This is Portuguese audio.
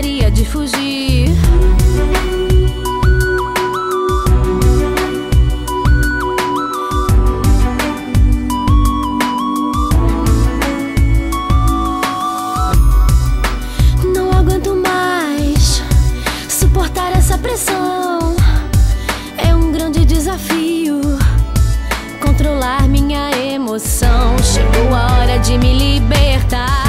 gostaria de fugir. Não aguento mais suportar essa pressão. É um grande desafio controlar minha emoção. Chegou a hora de me libertar.